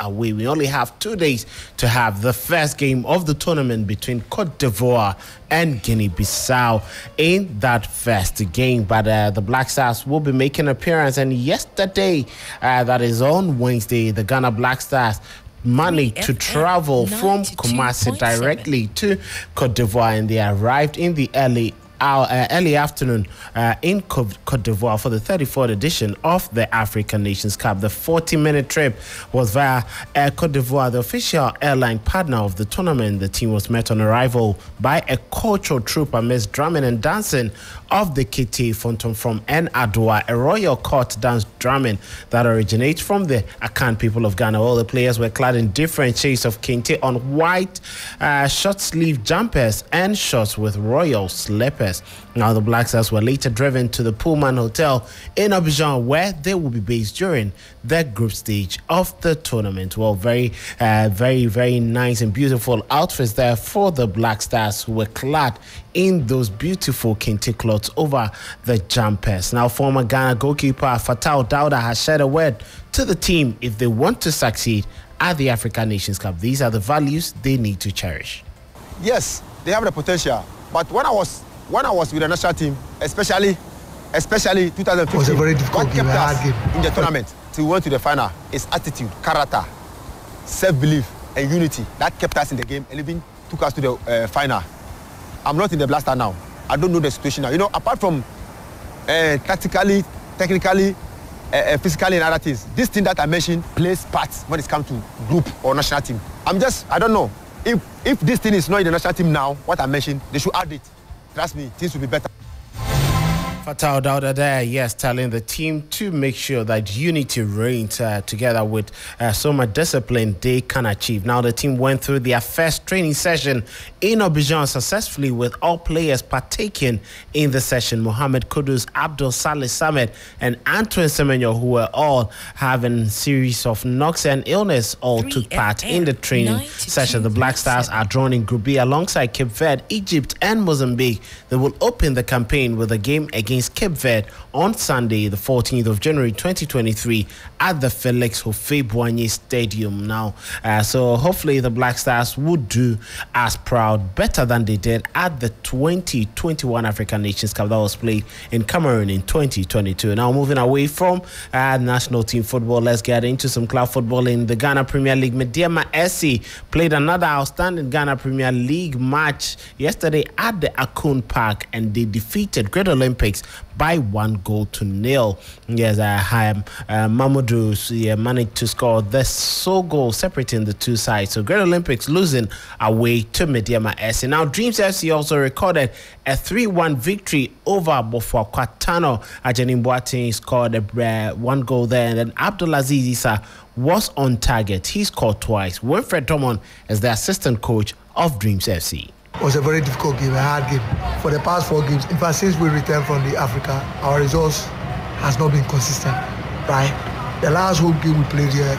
away. We only have two days to have the first game of the tournament between Cote d'Ivoire and Guinea-Bissau in that first game. But uh, the Black Stars will be making an appearance. And yesterday, uh, that is on Wednesday, the Ghana Black Stars managed to travel from Kumasi directly to Cote d'Ivoire and they arrived in the early uh, early afternoon uh, in Cote d'Ivoire for the 34th edition of the African Nations Cup. The 40 minute trip was via Air Cote d'Ivoire, the official airline partner of the tournament. The team was met on arrival by a cultural troupe amidst drumming and dancing of the Kete Fonton from N Adwa, a royal court dance drumming that originates from the Akan people of Ghana. All the players were clad in different shades of Kente on white uh, short sleeve jumpers and shorts with royal slippers. Now, the Black Stars were later driven to the Pullman Hotel in Abidjan, where they will be based during the group stage of the tournament. Well, very, uh, very, very nice and beautiful outfits there for the Black Stars who were clad in those beautiful kente cloths over the jumpers. Now, former Ghana goalkeeper Fatau Dauda has shared a word to the team if they want to succeed at the African Nations Cup. These are the values they need to cherish. Yes, they have the potential, but when I was when I was with the national team, especially especially 2015, was a very difficult what kept game, us game. in the tournament till we went to the final is attitude, character, self-belief, and unity. That kept us in the game and even took us to the uh, final. I'm not in the blaster now. I don't know the situation now. You know, apart from uh, tactically, technically, uh, uh, physically, and other things, this thing that I mentioned plays parts when it comes to group or national team. I'm just, I don't know. If if this thing is not in the national team now, what I mentioned, they should add it. Trust me, things will be better. Fatau Dauda there, yes, telling the team to make sure that unity reigns uh, together with uh, so much discipline they can achieve. Now, the team went through their first training session in Abidjan successfully with all players partaking in the session. Mohamed Kudus, Abdul Salis Samed, and Antoine Semenyo, who were all having series of knocks and illness, all took part in the training session. The Black Stars are drawn in Group B alongside Cape Verde, Egypt, and Mozambique. They will open the campaign with a game against against Cape Verde on Sunday, the 14th of January 2023, at the Felix Houphouët-Boigny Stadium. Now, uh, so hopefully the Black Stars would do as proud, better than they did at the 2021 African Nations Cup that was played in Cameroon in 2022. Now, moving away from uh, national team football, let's get into some club football in the Ghana Premier League. Medeama SC played another outstanding Ghana Premier League match yesterday at the Akoon Park and they defeated Great Olympics by one goal to nil. Yes, uh, uh, Mamadou yeah, managed to score the sole goal separating the two sides. So Great Olympics losing away to Medeama SC. Now Dreams FC also recorded a 3-1 victory over Bofoakwa Tano. Agyenim Boateng scored a, uh, one goal there and then Abdulaziz Issa was on target. He scored twice. Winfred Domon is the assistant coach of Dreams FC. It was a very difficult game, a hard game. For the past four games, in fact, since we returned from the Africa, our results has not been consistent, right? The last home game we played here,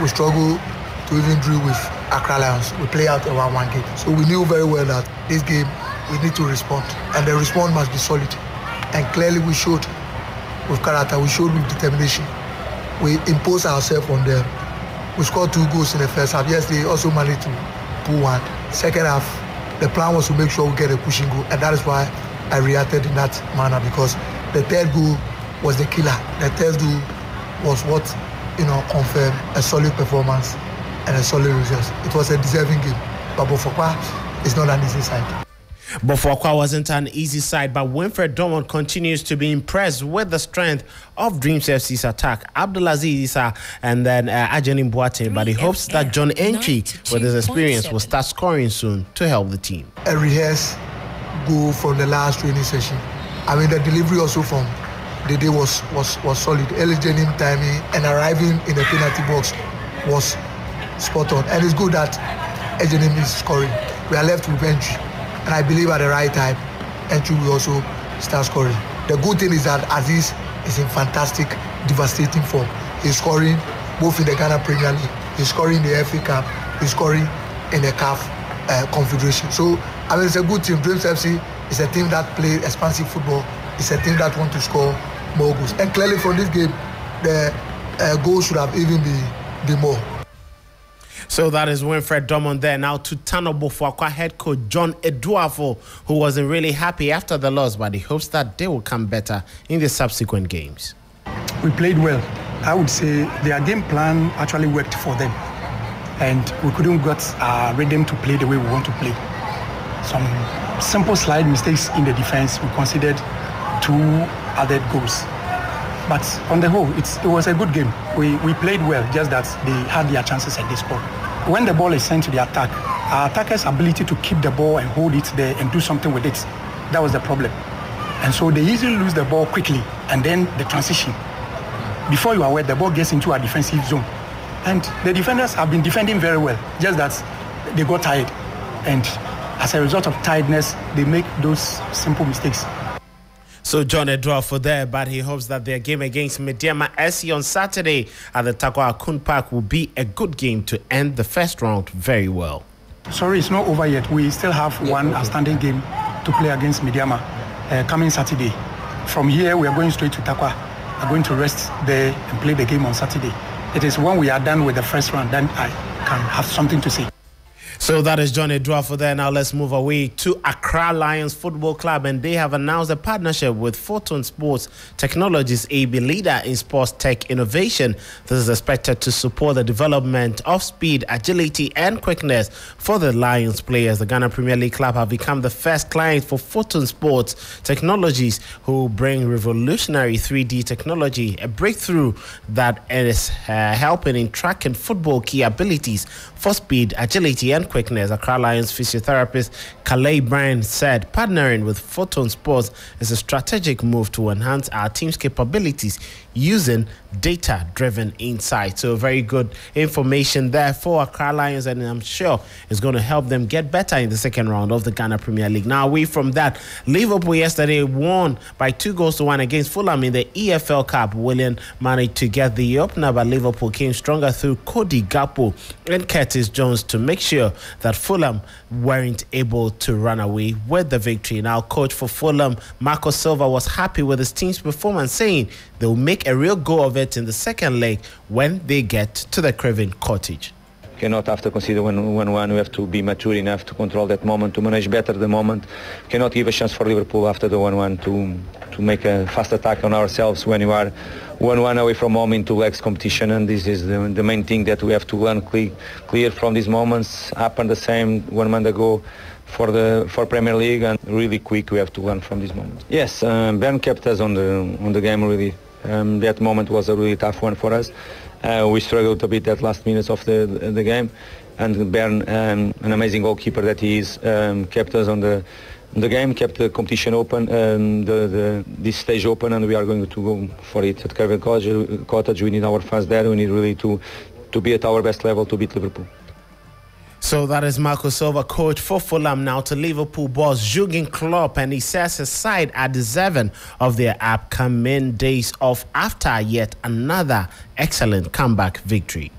we struggled to even drill with Accra Lions. We play out a 1-1 game. So we knew very well that this game, we need to respond. And the response must be solid. And clearly we showed with character, we showed with determination. We imposed ourselves on them. We scored two goals in the first half. Yes, they also managed to pull one. Second half, the plan was to make sure we get a pushing goal, and that is why I reacted in that manner because the third goal was the killer. The third goal was what you know confirmed a solid performance and a solid result. It was a deserving game, but Bofokwa is not an easy side. Bofoakwa wasn't an easy side, but Winfred Domon continues to be impressed with the strength of Dreams FC's attack. Abdulaziz Issa and then uh, Agyenim Boateng, but he hopes that John Antwi, with his experience, will start scoring soon to help the team. A rehearse goal from the last training session. I mean, the delivery also from the day was was was solid. Early journey timing and arriving in the penalty box was spot on. And it's good that Agyenim is scoring. We are left with Antwi. And I believe at the right time, entry will also start scoring. The good thing is that Aziz is in fantastic, devastating form. He's scoring both in the Ghana Premier League, he's scoring in the FA Cup, he's scoring in the CAF uh, Confederation. So, I mean, it's a good team. Dreams FC is a team that plays expansive football. It's a team that want to score more goals. And clearly from this game, the uh, goals should have even be, be more. So that is Winfred Drummond there. Now to Tano Bofoakwa head coach John Eduafo, who wasn't really happy after the loss, but he hopes that they will come better in the subsequent games. We played well. I would say their game plan actually worked for them. And we couldn't get our rhythm to play the way we want to play. Some simple slide mistakes in the defense. We considered two other goals. But on the whole, it was a good game. We, we played well, just that they had their chances and they scored. When the ball is sent to the attack, our attackers' ability to keep the ball and hold it there and do something with it, that was the problem. And so they easily lose the ball quickly and then the transition. Before you are aware, the ball gets into our defensive zone. And the defenders have been defending very well, just that they got tired. And as a result of tiredness, they make those simple mistakes. So John Eduafo there, but he hopes that their game against Medeama SC on Saturday at the Tarkwa Akoon Park will be a good game to end the first round very well. Sorry, it's not over yet. We still have one outstanding game to play against Medeama uh, coming Saturday. From here, we are going straight to. We are going to rest there and play the game on Saturday. It is when we are done with the first round, then I can have something to say. So that is John for there. Now let's move away to Accra Lions Football Club, and they have announced a partnership with Photon Sports Technologies, AB leader in sports tech innovation. This is expected to support the development of speed, agility, and quickness for the Lions players. The Ghana Premier League club have become the first client for Photon Sports Technologies, who bring revolutionary 3D technology, a breakthrough that is uh, helping in tracking football key abilities for speed, agility, and quickness. Accra Lions physiotherapist Calais Bryan said partnering with Photon Sports is a strategic move to enhance our team's capabilities using data driven insight. So, very good information there for Accra Lions, and I'm sure it's going to help them get better in the second round of the Ghana Premier League. Now, away from that, Liverpool yesterday won by two goals to one against Fulham in the EFL Cup. Willian managed to get the opener, but Liverpool came stronger through Cody Gakpo and Curtis Jones to make sure that Fulham weren't able to run away with the victory. Now, coach for Fulham, Marco Silva, was happy with his team's performance, saying they'll make a real go of it in the second leg when they get to the Craven Cottage cannot after consider when, when one we have to be mature enough to control that moment to manage better the moment cannot give a chance for Liverpool after the 1-1 to to make a fast attack on ourselves when you are 1-1 away from home in two legs competition and this is the, the main thing that we have to learn clear, clear from these moments happened the same one month ago for the for Premier League and really quick we have to learn from this moment. Yes, um, Bernd kept us on the on the game really. Um, that moment was a really tough one for us. Uh, we struggled a bit that last minutes of the the game, and Bernd, um, an amazing goalkeeper that he is, um, kept us on the the game, kept the competition open, um, the, the, this stage open, and we are going to go for it at Craven Cottage. We need our fans there. We need really to to be at our best level to beat Liverpool. So that is Marco Silva, coach for Fulham, now to Liverpool boss Jurgen Klopp, and he says his side are deserving of their upcoming days off after yet another excellent comeback victory.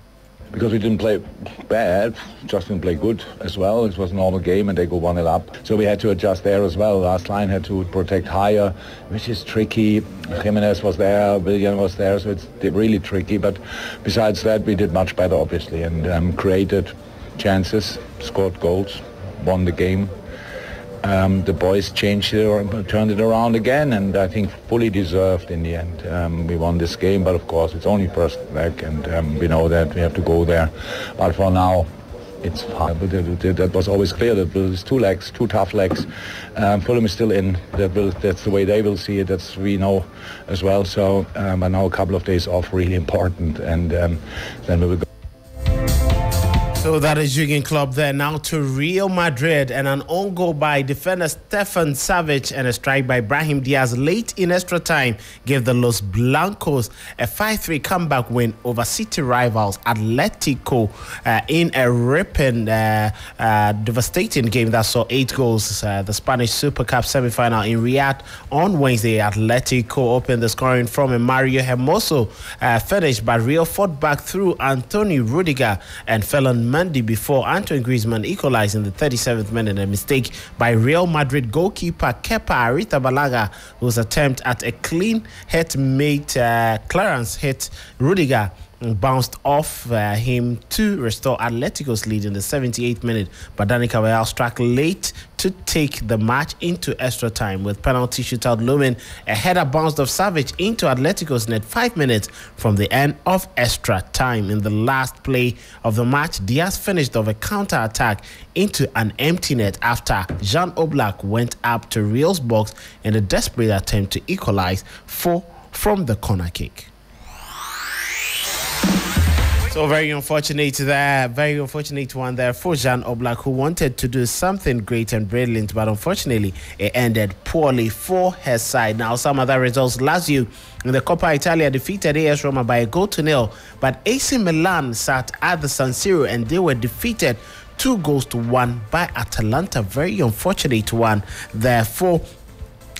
Because we didn't play bad, just didn't play good as well. It was a normal game and they go 1-0 up. So we had to adjust there as well. Last line had to protect higher, which is tricky. Jimenez was there, Willian was there, so it's really tricky. But besides that, we did much better, obviously, and um, created chances, scored goals, won the game. Um, the boys changed it, or turned it around again, and I think fully deserved in the end. Um, we won this game, but of course it's only first leg, and um, we know that we have to go there. But for now, it's fine. That was always clear that it's two legs, two tough legs. Um, Fulham is still in. That will, that's the way they will see it. That's we know as well. So, um, now a couple of days off really important, and um, then we will go. So that is Jurgen Klopp there. Now to Real Madrid and an own goal by defender Stefan Savić and a strike by Brahim Diaz late in extra time gave the Los Blancos a 5-3 comeback win over city rivals Atletico uh, in a ripping, uh, uh, devastating game that saw eight goals. Uh, the Spanish Super Cup semi-final in Riyadh on Wednesday. Atletico opened the scoring from a Mario Hermoso uh, finish, but Real fought back through Antonio Rudiger and Ferland Mendy before Antoine Griezmann equalized in the 37th minute. A mistake by Real Madrid goalkeeper Kepa Arrizabalaga, whose attempt at a clean hit made uh, Clarence hit Rudiger bounced off uh, him to restore Atletico's lead in the 78th minute. But Dani Carvajal struck late to take the match into extra time with penalty shootout looming. A header bounced off Savić into Atletico's net five minutes from the end of extra time. In the last play of the match, Diaz finished off a counter attack into an empty net after Jan Oblak went up to Real's box in a desperate attempt to equalize for from the corner kick. So very unfortunate there, very unfortunate one there for Jan Oblak, who wanted to do something great and brilliant, but unfortunately it ended poorly for her side. Now some other results: Lazio in the Coppa Italia defeated AS Roma by a goal to nil, but AC Milan sat at the San Siro and they were defeated two goals to one by Atalanta. Very unfortunate one there for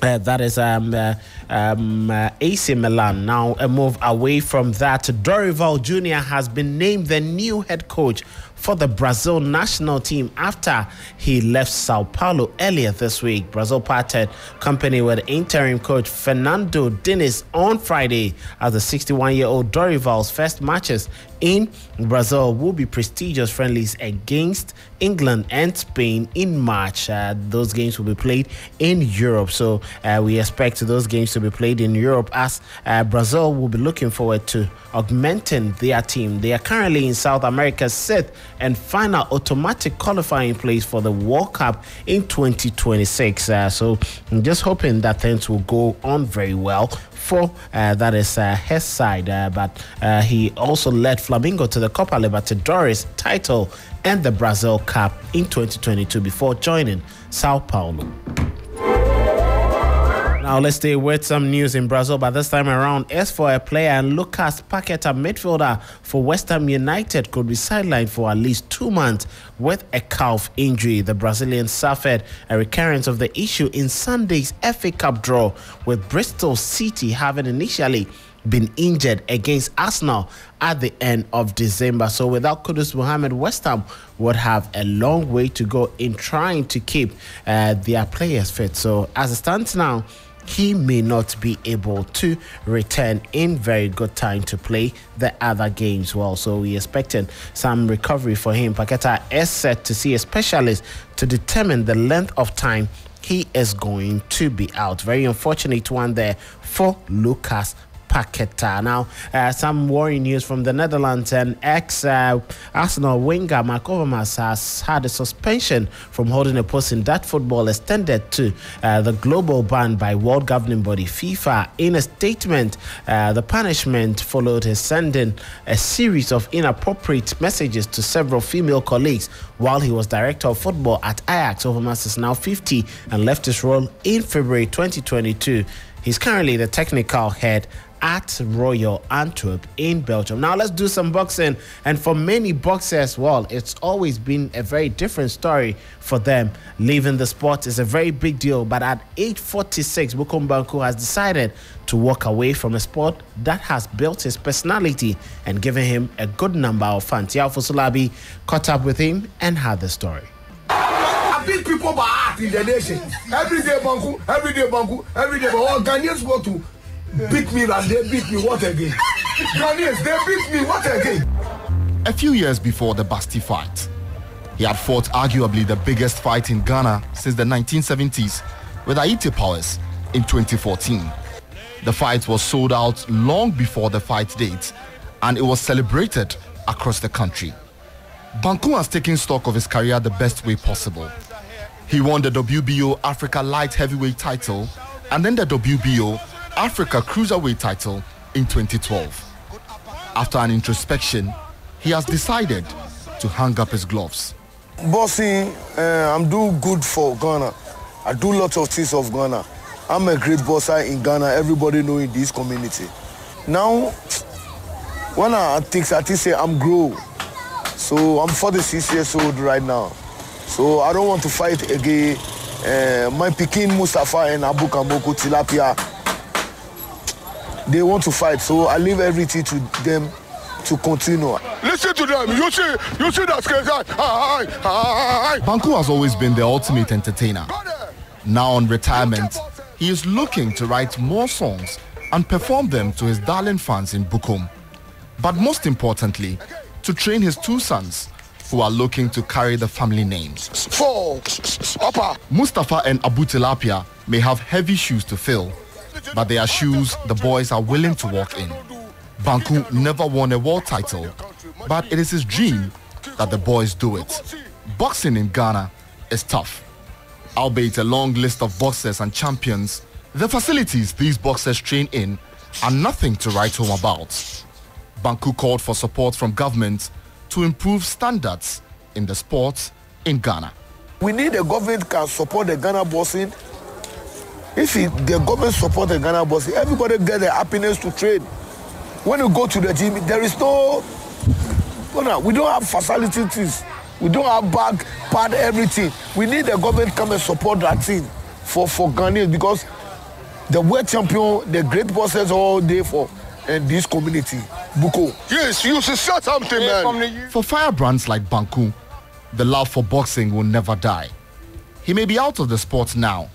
uh, that is um, uh, um, uh, AC Milan. Now, a move away from that. Dorival Jr. has been named the new head coach for the Brazil national team after he left Sao Paulo earlier this week. Brazil parted company with interim coach Fernando Diniz on Friday as the 61 year old Dorival's first matches in Brazil will be prestigious friendlies against England and Spain in March. Uh, those games will be played in Europe. So uh, we expect those games to be played in Europe as uh, Brazil will be looking forward to augmenting their team. They are currently in South America's sixth and final automatic qualifying place for the World Cup in 2026. Uh, so I'm just hoping that things will go on very well for uh, that is uh, his side. Uh, but uh, he also led Flamengo to the Copa Libertadores title and the Brazil Cup in 2022 before joining Sao Paulo. Now let's stay with some news in Brazil, but this time around, as for a player and Lucas Paqueta, midfielder for West Ham United, could be sidelined for at least two months with a calf injury. The Brazilian suffered a recurrence of the issue in Sunday's FA Cup draw, with Bristol City having initially been injured against Arsenal at the end of December. So without Kudus Mohamed, West Ham would have a long way to go in trying to keep uh, their players fit. So as it stands now, he may not be able to return in very good time to play the other games well. So we're expecting some recovery for him. Paqueta is set to see a specialist to determine the length of time he is going to be out. Very unfortunate one there for Lucas Now, uh, some worrying news from the Netherlands and ex uh, Arsenal winger Marc Overmars has had a suspension from holding a post in that football extended to uh, the global ban by world governing body FIFA. In a statement, uh, the punishment followed his sending a series of inappropriate messages to several female colleagues while he was director of football at Ajax. Overmars is now 50 and left his role in February 2022. He's currently the technical head at Royal Antwerp in Belgium. Now let's do some boxing. And for many boxers, well, it's always been a very different story for them. Leaving the sport is a very big deal. But at age 46, Bukom Banku has decided to walk away from a sport that has built his personality and given him a good number of fans. Tiao Sulabi caught up with him and had the story. Beat people by heart in the nation. Every day, Banku, every day, Banku, every day. But all Ghanaians go to beat me and they beat me. What again? Ghanaians, they beat me. What again? A few years before the Basti fight, he had fought arguably the biggest fight in Ghana since the 1970s with Ayittey Powers in 2014. The fight was sold out long before the fight date and it was celebrated across the country. Banku has taken stock of his career the best way possible. He won the WBO Africa Light Heavyweight title and then the WBO Africa Cruiserweight title in 2012. After an introspection, he has decided to hang up his gloves. Bossing, uh, I'm doing good for Ghana. I do lots of things of Ghana. I'm a great bosser in Ghana. Everybody know in this community. Now, when I think, I think say I'm grow. So I'm 46 years old right now. So I don't want to fight again. Uh, my Pekin Mustafa and Abu Kamboko Tilapia, they want to fight. So I leave everything to them to continue. Listen to them. You see, you see that guy. Hi, hi, hi. Banku has always been the ultimate entertainer. Now on retirement, he is looking to write more songs and perform them to his darling fans in Bukom. but most importantly, to train his two sons who are looking to carry the family names. Four. Upper. Mustafa and Abu Tilapia may have heavy shoes to fill, but they are shoes the boys are willing to walk in. Banku never won a world title, but it is his dream that the boys do it. Boxing in Ghana is tough. Albeit a long list of boxers and champions, the facilities these boxers train in are nothing to write home about. Banku called for support from government to improve standards in the sport in Ghana. We need the government can support the Ghana boxing. If it, the government support the Ghana boxing, everybody get the happiness to train. When you go to the gym, there is no, we don't have facilities. We don't have bag, pad, everything. We need the government come and support that thing for, for Ghanaians because the world champion, the great bosses all day for and this community. Buko. Yes, you should say something, man. For firebrands like Banku, the love for boxing will never die. He may be out of the sport now,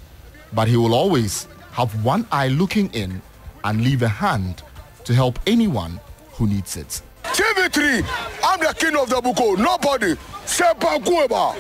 but he will always have one eye looking in and leave a hand to help anyone who needs it. TV3, I'm the king of the Buko. Nobody. Say Bankueba.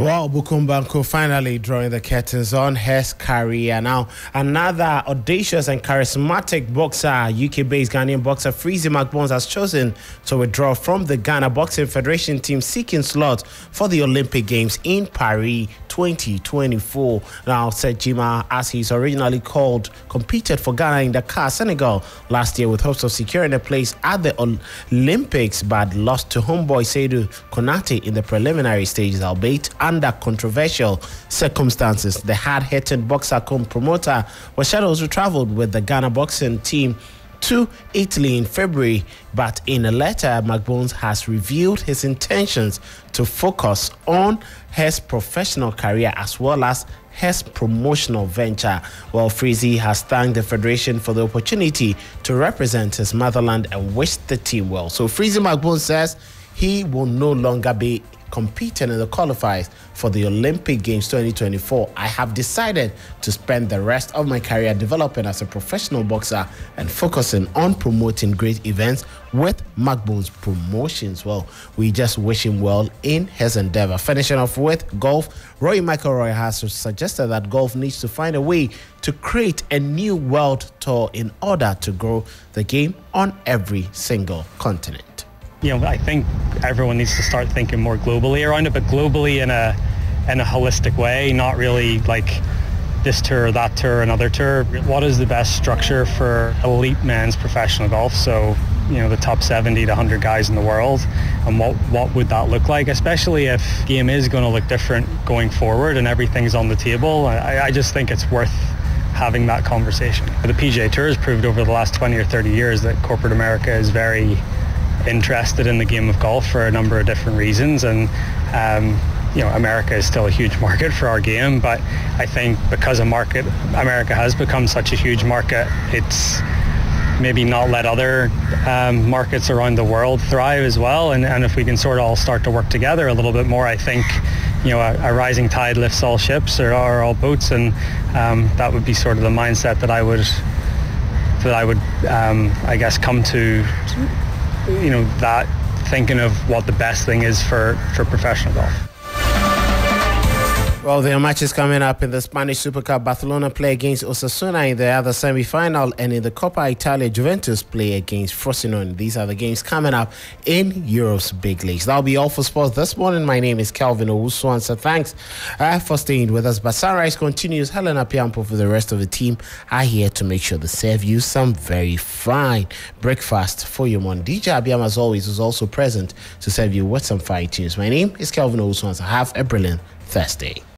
Well, Bukom Banku finally drawing the curtains on his career. Now, another audacious and charismatic boxer, UK-based Ghanaian boxer Freezy McBones has chosen to withdraw from the Ghana Boxing Federation team seeking slots for the Olympic Games in Paris 2024. Now, Sejima, as he's originally called, competed for Ghana in Dakar, Senegal last year with hopes of securing a place at the Olympics, but lost to homeboy Seydou Konate in the preliminary stages, albeit under controversial circumstances. The hard-hitting boxer come promoter was scheduled to travel with the Ghana boxing team to Italy in February, but in a letter, McBones has revealed his intentions to focus on his professional career as well as his promotional venture. Well, Freezy has thanked the Federation for the opportunity to represent his motherland and wished the team well. So Freezy McBones says he will no longer be competing in the qualifiers for the Olympic Games 2024, I have decided to spend the rest of my career developing as a professional boxer and focusing on promoting great events with McBones Promotions. Well, we just wish him well in his endeavor. Finishing off with golf, Roy McIlroy has suggested that golf needs to find a way to create a new world tour in order to grow the game on every single continent you know, I think everyone needs to start thinking more globally around it, but globally in a in a holistic way, not really like this tour, that tour, another tour. What is the best structure for elite men's professional golf? So, you know, the top 70 to 100 guys in the world, and what what would that look like? Especially if game is going to look different going forward and everything's on the table. I, I just think it's worth having that conversation. The PGA Tour has proved over the last 20 or 30 years that corporate America is very interested in the game of golf for a number of different reasons and um, you know America is still a huge market for our game but I think because a market America has become such a huge market it's maybe not let other um, markets around the world thrive as well and, and if we can sort of all start to work together a little bit more I think you know a, a rising tide lifts all ships or, or all boats and um, that would be sort of the mindset that I would that I would um, I guess come to you know, that thinking of what the best thing is for, for professional golf. Well, there are matches coming up in the Spanish Super Cup. Barcelona play against Osasuna in the other semi-final, and in the Coppa Italia, Juventus play against Frosinone. These are the games coming up in Europe's big leagues. That'll be all for sports this morning. My name is Kelvin so thanks uh, for staying with us. But Sunrise continues. Helen Apiampo for the rest of the team are here to make sure to serve you some very fine breakfast for your morning. DJ Abiam, as always, is also present to serve you with some fine tunes. My name is Kelvin Owusu, have a brilliant Thursday.